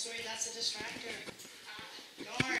sorry that's a distractor. Uh,